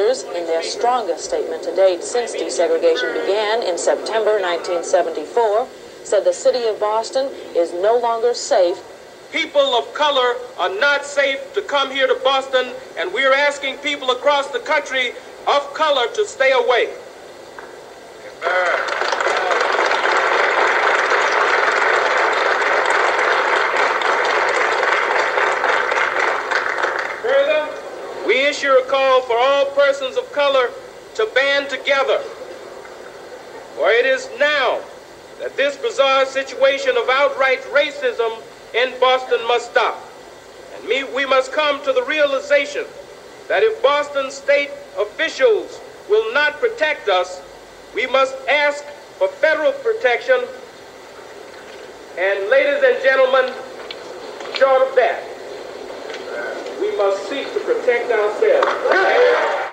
leaders, in their strongest statement to date since desegregation began in September 1974, said the city of Boston is no longer safe. People of color are not safe to come here to Boston, and we're asking people across the country of color to stay away. We issue a call for all persons of color to band together. For it is now that this bizarre situation of outright racism in Boston must stop. And me, we must come to the realization that if Boston state officials will not protect us, we must ask for federal protection. And ladies and gentlemen, short of that, must seek to protect ourselves.